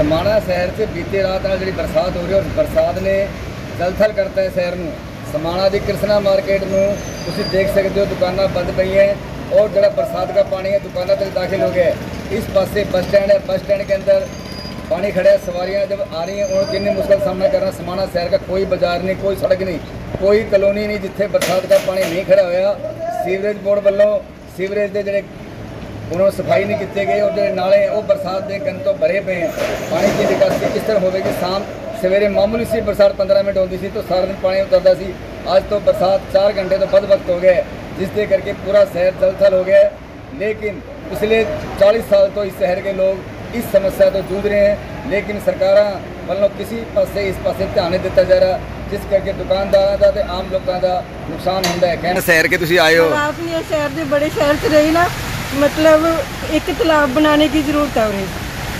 ਸਮਾਣਾ ਸ਼ਹਿਰ 'ਚ ਬੀਤੇ ਰਾਤ ਨਾਲ ਜਿਹੜੀ ਬਰਸਾਤ ਹੋ ਰਹੀ ਹੈ ਉਸ ਬਰਸਾਤ ਨੇ ਜਲਥਲ ਕਰਤਾ ਹੈ ਸ਼ਹਿਰ ਨੂੰ ਸਮਾਣਾ ਦੀ ਕ੍ਰਿਸ਼ਨਾ ਮਾਰਕੀਟ ਨੂੰ ਤੁਸੀਂ ਦੇਖ ਸਕਦੇ ਹੋ ਦੁਕਾਨਾਂ ਬੰਦ ਪਈਆਂ हैं और जरा बरसात का पानी है दुकानों तक दाखिल हो गया है इस पास से बस स्टैंड है बस स्टैंड के अंदर पानी खड़ा है सवारियां जब आ रही हैं उन्होंने किन्ने मुश्किल का सामना करना समाना शहर का कोई बाजार नहीं कोई सड़क नहीं कोई कॉलोनी नहीं जिथे बरसात का पानी नहीं खड़ा होया सीवरेज बोर्ड ਵੱਲੋਂ ਸੀਵਰੇਜ ਦੇ ਜਿਹੜੇ ਹੁਣ ਨੂੰ ਸਫ਼ਾਈ ਨਹੀਂ ਕੀਤੀ ਗਈ ਉਹਦੇ ਨਾਲੇ ਉਹ ਬਰਸਾਤ ਦੇ ਗੰਦ ਤੋਂ ਭਰੇ ਪਏ ਹਨ ਪਾਣੀ ਦੀ ਨਿਕਾਸੀ ਕਿਸ ਤਰ੍ਹਾਂ ਹੋਵੇਗੀ? ਸ਼ਾਮ ਸਵੇਰੇ ਮਾਮੂਲੀ ਸੀ ਬਰਸਾਤ 15 ਮਿੰਟ ਹੁੰਦੀ ਸੀ ਤਾਂ ਸਾਰਾ ਦਿਨ ਪਾਣੀ ਉਤਰਦਾ ਸੀ। ਅੱਜ ਤੋਂ ਬਰਸਾਤ 4 ਘੰਟੇ ਤੋਂ ਵੱਧ ਵਕਤ ਹੋ ਗਿਆ ਜਿਸ ਦੇ ਕਰਕੇ ਪੂਰਾ ਸ਼ਹਿਰ ਜਲਥਲ ਹੋ ਗਿਆ ਲੇਕਿਨ ਪਿਛਲੇ 40 ਸਾਲ ਤੋਂ ਇਸ ਸ਼ਹਿਰ ਦੇ ਲੋਕ ਇਸ ਸਮੱਸਿਆ ਤੋਂ ਜੂਝ ਰਹੇ ਹਨ ਲੇਕਿਨ ਸਰਕਾਰਾਂ ਵੱਲੋਂ ਕਿਸੇ ਪਾਸੇ ਇਸ ਪਾਸੇ ਧਿਆਨ ਨਹੀਂ ਦਿੱਤਾ ਜਾ ਰਿਹਾ ਜਿਸ ਕਰਕੇ ਦੁਕਾਨਦਾਰਾਂ ਦਾ ਤੇ ਆਮ ਲੋਕਾਂ ਦਾ ਨੁਕਸਾਨ ਹੁੰਦਾ ਹੈ। ਕਹਿੰਦੇ ਸ਼ਹਿਰ ਕੇ ਤੁਸੀਂ ਆਏ ਹੋ? ਆਪ ਨਹੀਂ ਸ਼ਹਿਰ ਦੇ ਬੜੇ ਸ਼ਹਿਰ 'ਚ ਰਹੀ ਨਾ। मतलब एक तालाब बनाने की जरूरत है उन्हें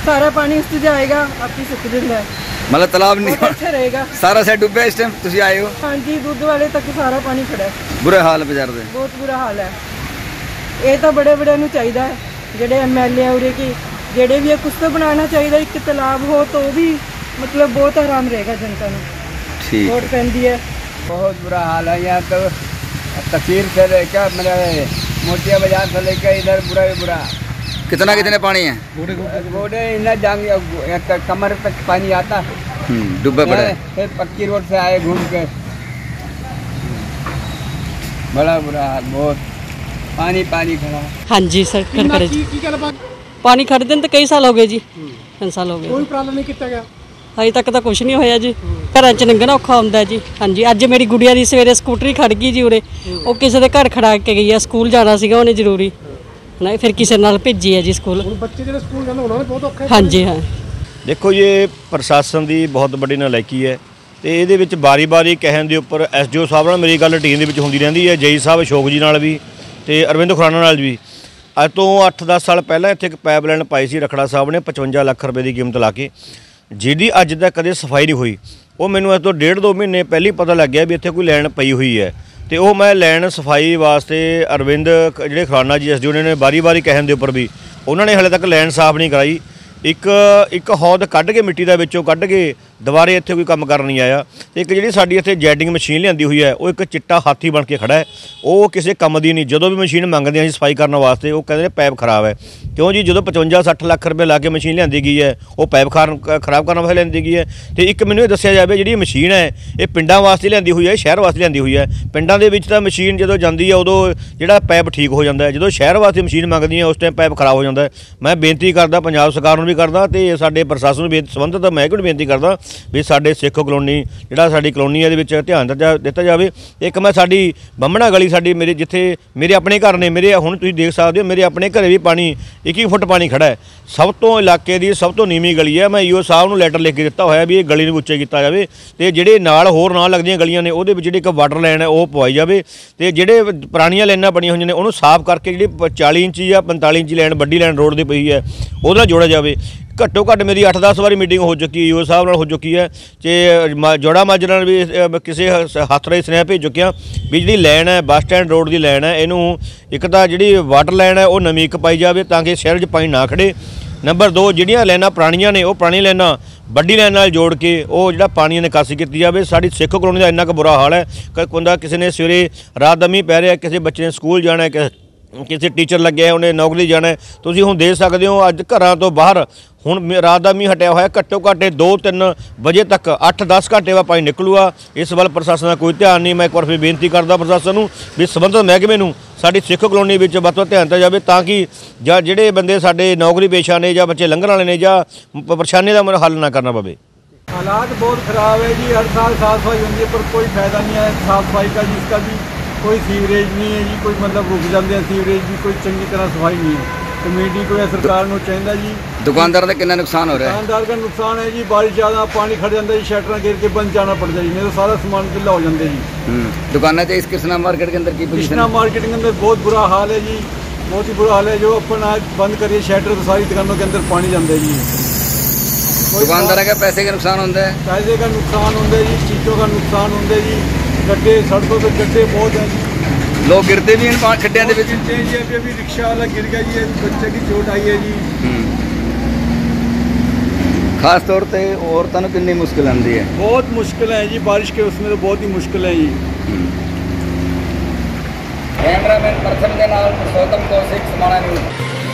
सारा पानी उससे जाएगा आपकी सुख जिंदा है ਮਤਲਬ ਤਲਾਬ ਨਹੀਂ बहुत अच्छा रहेगा ਸਾਰਾ ਸ਼ਹਿਰ ਡੁੱਬਿਆ ਇਸ ਟਾਈਮ ਤੁਸੀਂ ਆਏ ਹੋ हाँ जी दूध वाले तक सारा पानी खड़ा है ਬੁਰੇ ਹਾਲ ਬਾਜ਼ਾਰ ਦੇ ਬਹੁਤ ਬੁਰਾ ਹਾਲ ਹੈ ਇਹ ਤਾਂ ਬੜੇ ਬੜੇ ਨੂੰ ਚਾਹੀਦਾ ਹੈ ਜਿਹੜੇ ਐਮਐਲਏ ਆ ਉਰੇ ਕੀ ਜਿਹੜੇ ਵੀ ਇਹ ਕੁਛ ਤਾਂ ਬਣਾਉਣਾ ਚਾਹੀਦਾ ਇੱਕ ਤਾਲਾਬ ਹੋ ਤਾਂ ਉਹ ਵੀ ਮਤਲਬ ਬਹੁਤ ਆਰਾਮ ਰਹੇਗਾ ਜਨਤਾ ਨੂੰ ਠੀਕ ਵੋਟ ਪੈਂਦੀ ਹੈ बहुत बुरा हाल है यहाँ तो तसीर से लेकर मेरा मोतिया बाज़ार से लेकर इधर बुरा ही बुरा। कितना कितने पानी है? घोड़े जाएँगे तो कमर तक पानी आता। हम्म, डूबे पड़े। फिर पक्की रोड से आए घूम के। बड़ा बुरा हाल बहुत। पानी पानी खड़ा। हाँ जी सर खड़ करे पानी खड़े दिन तो कई साल हो गए जी। हम्म। कई साल हो गए। कोई प्रॉब्लम नहीं कितना गया? ਹਜੇ ਤੱਕ ਤਾਂ ਕੁਝ ਨਹੀਂ ਹੋਇਆ ਜੀ। ਘਰਾਂ 'ਚ ਲੰਘਣਾ ਔਖਾ ਹੁੰਦਾ ਜੀ। ਹਾਂਜੀ ਅੱਜ ਮੇਰੀ ਗੁੜੀਆ ਦੀ ਸਵੇਰੇ ਸਕੂਟਰੀ ਖੜ ਗਈ ਜੀ ਉਰੇ। ਉਹ ਕਿਸੇ ਦੇ ਘਰ ਖੜਾ ਕੇ ਗਈ ਆ। ਸਕੂਲ ਜਾਣਾ ਸੀਗਾ ਉਹਨੇ ਜ਼ਰੂਰੀ। ਨਾ ਫਿਰ ਕਿਸੇ ਨਾਲ ਭੇਜੀ ਹੈ ਜੀ ਸਕੂਲ। ਹੁਣ ਬੱਚੇ ਜਿਹੜੇ ਸਕੂਲ ਜਾਂਦੇ ਉਹਨਾਂ ਨੂੰ ਬਹੁਤ ਔਖਾ ਹਾਂਜੀ ਹਾਂ। ਦੇਖੋ ਜੀ, ਇਹ ਪ੍ਰਸ਼ਾਸਨ ਦੀ ਬਹੁਤ ਵੱਡੀ ਨਲਾਇਕੀ ਹੈ ਤੇ ਇਹਦੇ ਵਿੱਚ ਬਾਰੀ-ਬਾਰੀ ਕਹਿਣ ਦੇ ਉੱਪਰ ਐਸਡੀਓ ਸਾਹਿਬ ਨਾਲ ਮੇਰੀ ਗੱਲ ਰੂਟੀਨ ਦੇ ਵਿੱਚ ਹੁੰਦੀ ਰਹਿੰਦੀ ਹੈ ਜੇਈ ਸਾਹਿਬ ਅਸ਼ੋਕ ਜੀ ਨਾਲ ਵੀ ਤੇ ਅਰਵਿੰਦ ਖੁਰਾਨਾ ਨਾਲ ਵੀ। ਅੱਜ ਤੋਂ 8-10 ਸਾਲ ਪਹਿਲਾਂ ਇੱਥੇ ਇੱਕ ਪਾਈਪਲਾਈਨ ਪਾਈ ਸੀ ਰਖੜਾ ਸਾਹਿਬ ਨੇ 55 ਲੱਖ ਰੁਪਏ ਦੀ ਕੀਮਤ ਲਾ ਕੇ। ਜਿਹਦੀ ਅੱਜ ਤੱਕ ਕਦੇ ਸਫ਼ਾਈ ਨਹੀਂ ਹੋਈ, ਉਹ ਮੈਨੂੰ ਅੱਜ ਤੋਂ ਡੇਢ ਦੋ ਮਹੀਨੇ ਪਹਿਲਾਂ ਹੀ ਪਤਾ ਲੱਗਿਆ ਵੀ ਇੱਥੇ ਕੋਈ ਲੈਣ ਪਈ ਹੋਈ ਹੈ। ਤੇ ਉਹ ਮੈਂ ਲੈਣ ਸਫ਼ਾਈ ਵਾਸਤੇ ਅਰਵਿੰਦ ਜਿਹੜੇ ਖੁਰਾਨਾ ਜੀ ਐਸਡੀਓ ਨੇ ਬਾਰੀ-ਬਾਰੀ ਕਹਿਣ ਦੇ ਉੱਪਰ ਵੀ ਉਹਨਾਂ ਨੇ ਹਲੇ ਤੱਕ ਲੈਣ ਸਾਫ਼ ਨਹੀਂ ਕਰਾਈ। ਇੱਕ ਇੱਕ ਹੌਦ ਕੱਢ ਕੇ ਮਿੱਟੀ ਦਾ ਵਿੱਚੋਂ ਕੱਢ ਕੇ ਦੁਬਾਰੇ ਇੱਥੇ ਕੋਈ ਕੰਮ ਕਰਨ ਨਹੀਂ ਆਇਆ। ਤੇ ਇੱਕ ਜਿਹੜੀ ਸਾਡੀ ਇੱਥੇ ਜੈਡਿੰਗ ਮਸ਼ੀਨ ਲਿਆਂਦੀ ਹੋਈ ਹੈ, ਉਹ ਇੱਕ ਚਿੱਟਾ ਹਾਥੀ ਬਣ ਕੇ ਖੜਾ ਹੈ। ਉਹ ਕਿਸੇ ਕੰਮ ਦੀ ਨਹੀਂ। ਜਦੋਂ ਵੀ ਮਸ਼ੀਨ ਮੰਗਦੇ ਹਾਂ ਅਸੀਂ ਸਫ਼ਾਈ ਕਰਨ ਵਾਸਤੇ, ਉਹ ਕਹਿੰਦੇ ਨੇ ਪੈਪ ਖਰਾਬ ਹੈ। ਕਿਉਂ ਜੀ? ਜਦੋਂ 55 60 ਲੱਖ ਰੁਪਏ ਲਾ ਕੇ ਮਸ਼ੀਨ ਲਿਆਂਦੀ ਗਈ ਹੈ, ਉਹ ਪੈਪ ਖਾਰ- ਖਰਾਬ ਕਰਨ ਵਾਸਤੇ ਲਿਆਂਦੀ ਗਈ ਹੈ। ਤੇ ਇੱਕ ਮੈਨੂੰ ਇਹ ਦੱਸਿਆ ਜਾਵੇ, ਜਿਹੜੀ ਮਸ਼ੀਨ ਹੈ, ਇਹ ਪਿੰਡਾਂ ਵਾਸਤੇ ਲਿਆਂਦੀ ਹੋਈ ਹੈ ਸ਼ਹਿਰ ਵਾਸਤੇ ਲਿਆਂਦੀ ਹੋਈ ਹੈ। ਪਿੰਡਾਂ ਦੇ ਵਿੱਚ ਤਾਂ ਮਸ਼ੀਨ ਜਦੋਂ ਜਾਂਦੀ ਹੈ, ਉਦੋਂ ਜਿਹੜਾ ਪੈਪ ਠੀਕ ਹੋ ਜਾਂਦਾ ਹੈ। ਜਦੋਂ ਸ਼ਹਿਰ ਵਾਸਤੇ ਮਸ਼ੀਨ ਮੰਗਦੀ ਹੈ, ਉਸ ਟਾਈਮ ਪੈਪ ਖਰਾਬ ਹੋ ਜਾਂਦਾ ਹੈ। ਮੈਂ ਬੇਨਤੀ ਕਰਦਾ, ਪੰਜਾਬ ਸਰਕਾਰ ਨੂੰ ਵੀ ਕਰਦਾ ਤੇ ਸਾਡੇ ਪ੍ਰਸ਼ਾਸਨ ਨੂੰ ਵੀ ਸੰਬੰਧਿਤ ਮਹਿਕਮੇ ਨੂੰ ਬੇਨਤੀ ਕਰਦਾ? ਵੀ ਸਾਡੇ ਸਿੱਖ ਕਲੋਨੀ, ਜਿਹੜਾ ਸਾਡੀ ਕਲੋਨੀ ਹੈ ਦੇ ਵਿੱਚ ਧਿਆਨ ਦਿੱਤਾ ਦਿੱਤਾ ਜਾਵੇ। ਇੱਕ ਮੈਂ ਸਾਡੀ ਬੰਮਣਾ ਗਲੀ ਸਾਡੀ ਮੇਰੇ ਜਿੱਥੇ ਮੇਰੇ ਆਪਣੇ ਘਰ ਨੇ, ਮੇਰੇ ਹੁਣ ਤੁਸੀਂ ਦੇਖ ਸਕਦੇ ਹੋ, ਮੇਰੇ ਆਪਣੇ ਘਰੇ ਵੀ ਪਾਣੀ 21 ਫੁੱਟ ਪਾਣੀ ਖੜਾ ਹੈ। ਸਭ ਤੋਂ ਇਲਾਕੇ ਦੀ ਸਭ ਤੋਂ ਨੀਵੀਂ ਗਲੀ ਹੈ। ਮੈਂ ਈਓ ਸਾਹਿਬ ਨੂੰ ਲੈਟਰ ਲਿਖ ਕੇ ਦਿੱਤਾ ਹੋਇਆ ਵੀ ਇਹ ਗਲੀ ਨੂੰ ਉੱਚੇ ਕੀਤਾ ਜਾਵੇ ਤੇ ਜਿਹੜੇ ਨਾਲ ਹੋਰ ਨਾਲ ਲੱਗਦੀਆਂ ਗਲੀਆਂ ਨੇ, ਉਹਦੇ ਵਿੱਚ ਜਿਹੜੀ ਇੱਕ ਵਾਟਰ ਲਾਈਨ ਹੈ ਉਹ ਪਵਾਈ ਜਾਵੇ ਤੇ ਜਿਹੜੇ ਪੁਰਾਣੀਆਂ ਲਾਈਨਾਂ ਬਣੀਆਂ ਹੋਈਆਂ ਨੇ, ਉਹਨੂੰ ਸਾਫ਼ ਕਰਕੇ ਜਿਹੜੀ ਪ- 40 ਇੰਚੀ ਜਾਂ 45 ਇੰਚੀ ਲਾਈਨ ਵੱਡੀ ਲਾਈਨ ਰੋਡ ਦੀ ਪਈ ਹੈ, ਉਹਦੇ ਨਾਲ ਜੋੜਿਆ ਜਾਵੇ। ਘੱਟੋ ਘੱਟ ਮੇਰੀ 8-10 ਵਾਰੀ ਮੀਟਿੰਗ ਹੋ ਚੁੱਕੀ ਹੈ ਈਓ ਸਾਹਿਬ ਨਾਲ ਹੋ ਚੁੱਕੀ ਹੈ ਤੇ ਮ- ਜੋੜਾ ਮਾਜਰਾ ਨਾਲ ਵੀ ਕਿਸੇ ਹੱਥ ਰਾਹੀਂ ਸੁਨੇਹਾ ਭੇਜ ਚੁੱਕਿਆ ਵੀ ਜਿਹੜੀ ਲਾਈਨ ਹੈ, ਬੱਸ ਸਟੈਂਡ ਰੋਡ ਦੀ ਲਾਈਨ ਹੈ, ਇਹਨੂੰ ਇੱਕ ਤਾਂ ਜਿਹੜੀ ਵਾਟਰ ਲਾਈਨ ਹੈ, ਉਹ ਨਵੀਂ ਇੱਕ ਪਾਈ ਜਾਵੇ ਤਾਂ ਕਿ ਸ਼ਹਿਰ 'ਚ ਪਾਣੀ ਨਾ ਖੜੇ। ਨੰਬਰ 2 ਜਿਹੜੀਆਂ ਲਾਈਨਾਂ ਪੁਰਾਣੀਆਂ ਨੇ, ਉਹ ਪੁਰਾਣੀ ਲਾਈਨਾਂ ਵੱਡੀ ਲਾਈਨ ਨਾਲ ਜੋੜ ਕੇ ਉਹ ਜਿਹੜਾ ਪਾਣੀ ਦੀ ਨਿਕਾਸੀ ਕੀਤੀ ਜਾਵੇ। ਸਾਡੀ ਸਿੱਖ ਕਲੋਨੀ ਦਾ ਇੰਨਾ ਕੁ ਬੁਰਾ ਹਾਲ ਹੈ, ਕਿ ਬੰਦਾ ਕਿਸੇ ਨੇ ਸਵੇਰੇ ਰਾਤ ਦਾ ਮੀਂਹ ਪੈ ਰਿਹਾ, ਕਿਸੇ ਬੱਚੇ ਨੇ ਸਕੂਲ ਜਾਣਾ ਹੈ ਕਿ ਕਿਸੇ ਟੀਚਰ ਲੱਗੇ ਲੱਗਿਆ ਉਹਨੇ ਨੌਕਰੀ ਜਾਣਾ ਤੁਸੀਂ ਹੁਣ ਦੇਖ ਸਕਦੇ ਹੋ ਅੱਜ ਘਰਾਂ ਤੋਂ ਬਾਹਰ, ਹੁਣ ਰਾਤ ਦਾ ਮੀਂਹ ਹਟਿਆ ਹੋਇਆ, ਘੱਟੋ ਘੱਟ 2-3 ਵਜੇ ਤੱਕ 8-10 ਘੰਟੇ ਵਾ ਪਾਣੀ ਨਿਕਲੂਗਾ। ਇਸ ਵੱਲ ਪ੍ਰਸ਼ਾਸਨ ਦਾ ਕੋਈ ਧਿਆਨ ਨਹੀਂ, ਮੈਂ ਇੱਕ ਵਾਰ ਫਿਰ ਬੇਨਤੀ ਕਰਦਾ ਪ੍ਰਸ਼ਾਸਨ ਨੂੰ ਵੀ ਸਬੰਧਤ ਮਹਿਕਮੇ ਨੂੰ, ਸਾਡੀ ਸਿੱਖ ਕਲੋਨੀ ਵਿੱਚ ਵੱਧ ਤੋਂ ਧਿਆਨ ਦਿੱਤਾ ਜਾਵੇ ਤਾਂ ਕਿ ਜਾਂ ਜਿਹੜੇ ਬੰਦੇ ਸਾਡੇ ਨੌਕਰੀ ਪੇਸ਼ਾ ਨੇ ਜਾਂ ਬੱਚੇ ਲੰਘਣ ਵਾਲੇ ਨੇ ਜਾਂ ਪਰੇਸ਼ਾਨੀ ਦਾ ਮੈਨੂੰ ਹੱਲ ਨਾ ਕਰਨਾ ਪਵੇ। ਹਾਲਾਤ ਬਹੁਤ ਖਰਾਬ ਹੈ ਜੀ, ਹਰ ਸਾਲ ਸਾਫ਼ ਸਫ਼ਾਈ ਹੁੰਦੀ ਪਰ ਕੋਈ ਫਾਇਦਾ ਨਹੀਂ ਹੈ, ਸਾਫ਼ ਸਫ਼ਾਈ ਦਾ ਜਿਸ ਦਾ ਵੀ सीवरेज नहीं है जी कोई मतलब रुक जाते हैं सीवरेज भी कोई चंगी तरह सफाई नहीं है कमेटी को या सरकार ਨੂੰ ਚਾਹੀਦਾ ਜੀ ਦੁਕਾਨਦਾਰਾਂ ਦਾ ਕਿੰਨਾ ਨੁਕਸਾਨ ਹੋ ਰਿਹਾ ਹੈ ਦੁਕਾਨਦਾਰ ਦਾ ਨੁਕਸਾਨ ਹੈ ਜੀ ਬਾਰਿਸ਼ ਜ਼ਿਆਦਾ ਪਾਣੀ ਖੜ ਜਾਂਦਾ ਜੀ ਸ਼ਟਰਾਂ ਗਿਰ ਕੇ ਬੰਦ ਜਾਣਾ पड़ता जी नहीं तो सारा सामान गिला हो जाता जी हम्म, दुकानें तो इस कृष्णा मार्केट के अंदर की पोजीशन कृष्णा मार्केट के अंदर बहुत बुरा हाल है जी बहुत ही बुरा हाल है जो अपन आज बंद करिए शटर तो सारी दुकानों के अंदर पानी जाता है जी कोई दुकानदार का पैसे का नुकसान होता है पैसे का नुकसान होता है जी चीज़ों का नुकसान होता है जी गड्ढे सड़कों पे गड्ढे बहुत हैं जी लोग गिरते भी हैं खड्डिया के गिरते हैं जी अभी अभी रिक्शा वाला गिर गया जी बच्चे की चोट आई है जी खास तौर पे औरतों को कितनी मुश्किल आती है बहुत मुश्किल है जी बारिश के उसमें तो बहुत ही मुश्किल है जी कैमरामैन प्रथम के नाल पुरुषोत्तम कौशिक समाना न्यूज